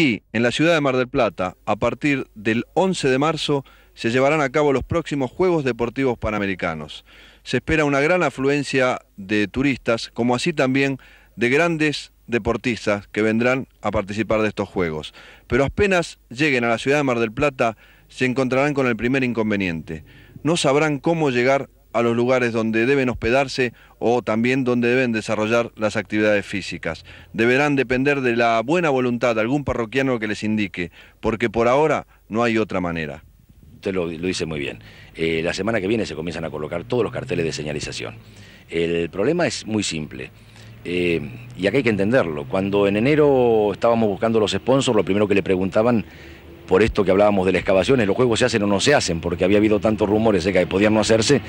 Aquí, en la ciudad de Mar del Plata, a partir del 11 de marzo, se llevarán a cabo los próximos Juegos Deportivos Panamericanos. Se espera una gran afluencia de turistas, como así también de grandes deportistas que vendrán a participar de estos Juegos. Pero apenas lleguen a la ciudad de Mar del Plata, se encontrarán con el primer inconveniente. No sabrán cómo llegar a los lugares donde deben hospedarse o también donde deben desarrollar las actividades físicas. Deberán depender de la buena voluntad de algún parroquiano que les indique, porque por ahora no hay otra manera. Usted lo, dice muy bien. Eh, la semana que viene se comienzan a colocar todos los carteles de señalización. El problema es muy simple. Eh, y acá hay que entenderlo. Cuando en enero estábamos buscando los sponsors, lo primero que le preguntaban por esto que hablábamos de las excavaciones, los juegos se hacen o no se hacen, porque había habido tantos rumores de que podían no hacerse,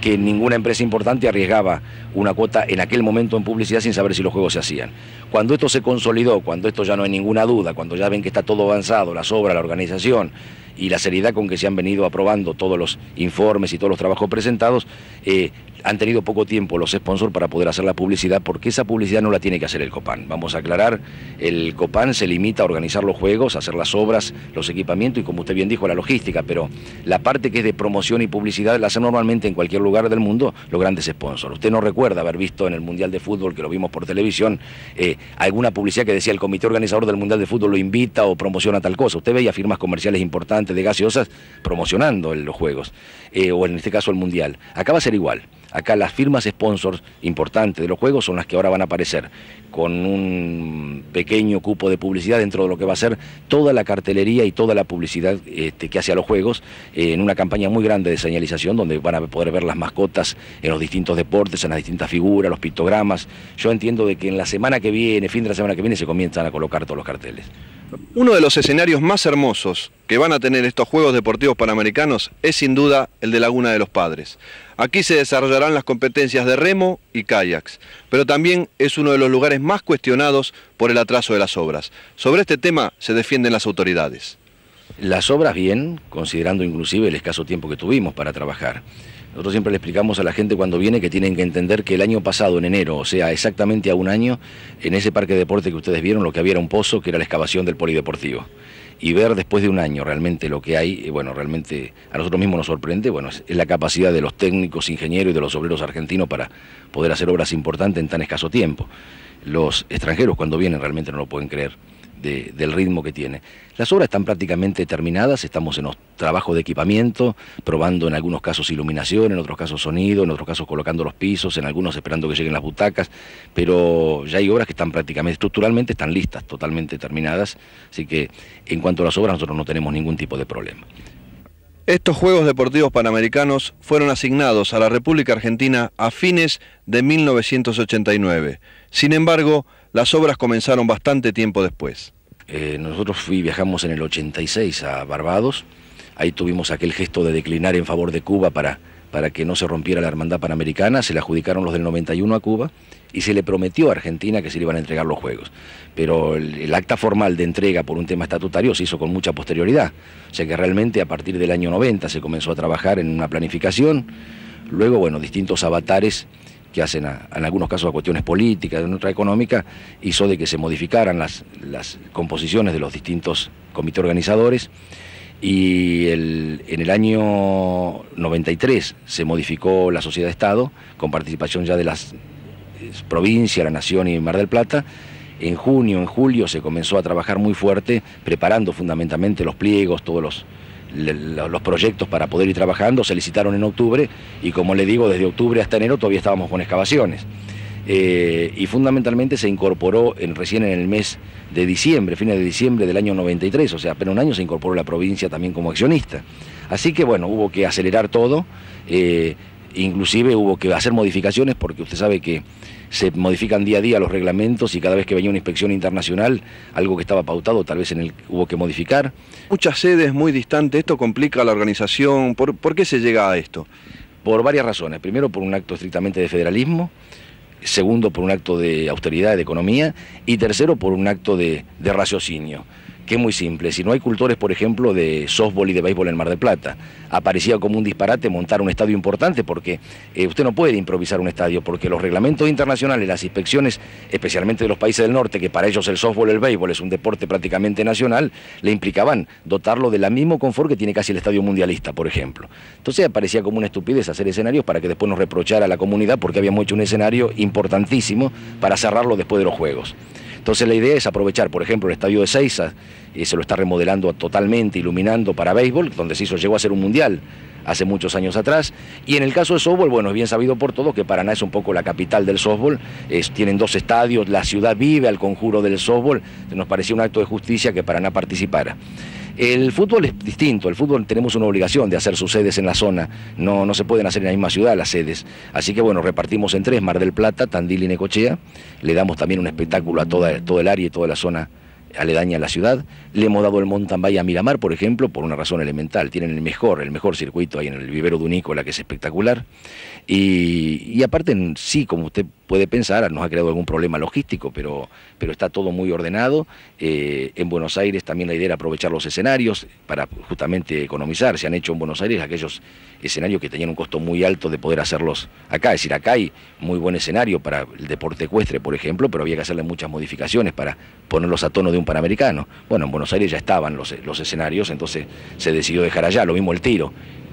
que ninguna empresa importante arriesgaba una cuota en aquel momento en publicidad sin saber si los juegos se hacían. Cuando esto se consolidó, cuando esto ya no hay ninguna duda, cuando ya ven que está todo avanzado, las obras, la organización y la seriedad con que se han venido aprobando todos los informes y todos los trabajos presentados, eh, han tenido poco tiempo los sponsors para poder hacer la publicidad, porque esa publicidad no la tiene que hacer el COPAN. Vamos a aclarar, el COPAN se limita a organizar los juegos, a hacer las obras, los equipamientos y como usted bien dijo, la logística, pero la parte que es de promoción y publicidad la hacen normalmente en cualquier lugar del mundo los grandes sponsors. Usted no recuerda haber visto en el Mundial de Fútbol, que lo vimos por televisión, eh, alguna publicidad que decía el comité organizador del Mundial de Fútbol lo invita o promociona tal cosa. Usted veía firmas comerciales importantes de gaseosas promocionando los juegos, eh, o en este caso el Mundial. Acá va a ser igual. Acá las firmas sponsors importantes de los juegos son las que ahora van a aparecer con un pequeño cupo de publicidad dentro de lo que va a ser toda la cartelería y toda la publicidad este, que hace a los juegos eh, en una campaña muy grande de señalización donde van a poder ver las mascotas en los distintos deportes, en las distintas figuras, los pictogramas. Yo entiendo de que en la semana que viene, fin de la semana que viene, se comienzan a colocar todos los carteles. Uno de los escenarios más hermosos que van a tener estos Juegos Deportivos Panamericanos es sin duda el de Laguna de los Padres. Aquí se las competencias de remo y kayaks, pero también es uno de los lugares más cuestionados por el atraso de las obras. Sobre este tema se defienden las autoridades. Las obras bien, considerando inclusive el escaso tiempo que tuvimos para trabajar. Nosotros siempre le explicamos a la gente cuando viene que tienen que entender que el año pasado, en enero, o sea, exactamente a un año, en ese parque de deporte que ustedes vieron, lo que había era un pozo, que era la excavación del polideportivo. Y ver después de un año realmente lo que hay, eh, bueno, realmente a nosotros mismos nos sorprende, bueno, es, la capacidad de los técnicos, ingenieros y de los obreros argentinos para poder hacer obras importantes en tan escaso tiempo. Los extranjeros cuando vienen realmente no lo pueden creer del ritmo que tiene. Las obras están prácticamente terminadas, estamos en los trabajos de equipamiento, probando en algunos casos iluminación, en otros casos sonido, en otros casos colocando los pisos, en algunos esperando que lleguen las butacas, pero ya hay obras que están prácticamente, estructuralmente están listas, totalmente terminadas, así que en cuanto a las obras nosotros no tenemos ningún tipo de problema. Estos Juegos Deportivos Panamericanos fueron asignados a la República Argentina a fines de 1989. Sin embargo, las obras comenzaron bastante tiempo después. Eh, nosotros fui, viajamos en el 86 a Barbados, ahí tuvimos aquel gesto de declinar en favor de Cuba para, para que no se rompiera la hermandad panamericana, se le adjudicaron los del 91 a Cuba y se le prometió a Argentina que se le iban a entregar los Juegos. Pero el, acta formal de entrega por un tema estatutario se hizo con mucha posterioridad, o sea que realmente a partir del año 90 se comenzó a trabajar en una planificación, luego, bueno, distintos avatares que hacen en algunos casos a cuestiones políticas, en otra económica, hizo de que se modificaran las, las composiciones de los distintos comités organizadores y en el año 93 se modificó la sociedad de Estado con participación ya de las eh, provincias, la Nación y Mar del Plata. En junio, en julio se comenzó a trabajar muy fuerte, preparando fundamentalmente los pliegos, todos los, los proyectos para poder ir trabajando se licitaron en octubre y como le digo, desde octubre hasta enero todavía estábamos con excavaciones. Eh, y fundamentalmente se incorporó en, recién en el mes de diciembre, fines de diciembre del año 93, o sea, apenas un año se incorporó la provincia también como accionista. Así que bueno, hubo que acelerar todo, eh, inclusive hubo que hacer modificaciones porque usted sabe que se modifican día a día los reglamentos y cada vez que venía una inspección internacional, algo que estaba pautado tal vez en el, hubo que modificar. Muchas sedes muy distantes, esto complica la organización, ¿por, ¿por qué se llega a esto? Por varias razones. Primero, por un acto estrictamente de federalismo, segundo, por un acto de austeridad, de economía, y tercero, por un acto de, de raciocinio que es muy simple. Si no hay cultores, por ejemplo, de softball y de béisbol en Mar del Plata, aparecía como un disparate montar un estadio importante porque eh, usted no puede improvisar un estadio, porque los reglamentos internacionales, las inspecciones, especialmente de los países del norte, que para ellos el softball, el béisbol es un deporte prácticamente nacional, le implicaban dotarlo de la mismo confort que tiene casi el estadio mundialista, por ejemplo. Entonces aparecía como una estupidez hacer escenarios para que después nos reprochara la comunidad porque habíamos hecho un escenario importantísimo para cerrarlo después de los Juegos. Entonces la idea es aprovechar, por ejemplo, el estadio de Seiza, y se lo está remodelando totalmente, iluminando para béisbol, donde se hizo, llegó a ser un mundial hace muchos años atrás. Y en el caso de softball, bueno, es bien sabido por todos que Paraná es un poco la capital del softball, tienen dos estadios, la ciudad vive al conjuro del softball, nos parecía un acto de justicia que Paraná participara. El fútbol es distinto, el fútbol tenemos una obligación de hacer sus sedes en la zona, no, no se pueden hacer en la misma ciudad las sedes. Así que bueno, repartimos en tres, Mar del Plata, Tandil y Necochea, le damos también un espectáculo a toda, todo el área y toda la zona aledaña a la ciudad. Le hemos dado el mountain bike a Miramar, por ejemplo, por una razón elemental. Tienen el mejor, el mejor circuito ahí en el vivero de Unícola, que es espectacular. Y, aparte, sí, como usted puede pensar, nos ha creado algún problema logístico, pero, pero está todo muy ordenado. Eh, en Buenos Aires también la idea era aprovechar los escenarios para justamente economizar. Se han hecho en Buenos Aires aquellos escenarios que tenían un costo muy alto de poder hacerlos acá. Es decir, acá hay muy buen escenario para el deporte ecuestre, por ejemplo, pero había que hacerle muchas modificaciones para ponerlos a tono de un panamericano. Bueno, en Buenos Aires ya estaban los, los escenarios, entonces se decidió dejar allá, lo mismo el tiro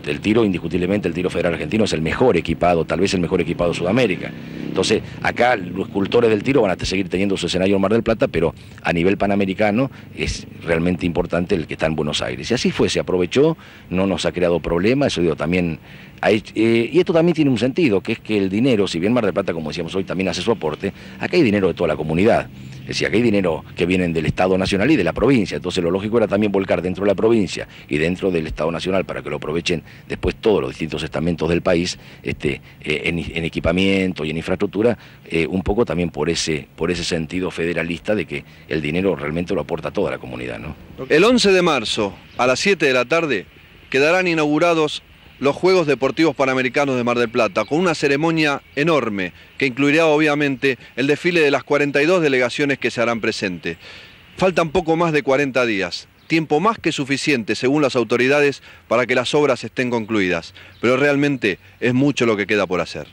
el tiro, indiscutiblemente, el tiro federal argentino es el mejor equipado, tal vez el mejor equipado de Sudamérica. Entonces, acá los cultores del tiro van a seguir teniendo su escenario en Mar del Plata, pero a nivel panamericano es realmente importante el que está en Buenos Aires. Y así fue, se aprovechó, no nos ha creado problema, eso digo, también y esto también tiene un sentido, que es que el dinero, si bien Mar del Plata, como decíamos hoy, también hace su aporte, acá hay dinero de toda la comunidad. Es decir, acá hay dinero que viene del Estado Nacional y de la provincia. Entonces lo lógico era también volcar dentro de la provincia y dentro del Estado Nacional para que lo aprovechen después todos los distintos estamentos del país este, eh, en, equipamiento y en infraestructura, eh, un poco también por ese, por ese sentido federalista de que el dinero realmente lo aporta toda la comunidad. ¿no? El 11 de marzo a las 7 de la tarde quedarán inaugurados los Juegos Deportivos Panamericanos de Mar del Plata, con una ceremonia enorme que incluirá obviamente el desfile de las 42 delegaciones que se harán presentes. Faltan poco más de 40 días, tiempo más que suficiente según las autoridades para que las obras estén concluidas, pero realmente es mucho lo que queda por hacer.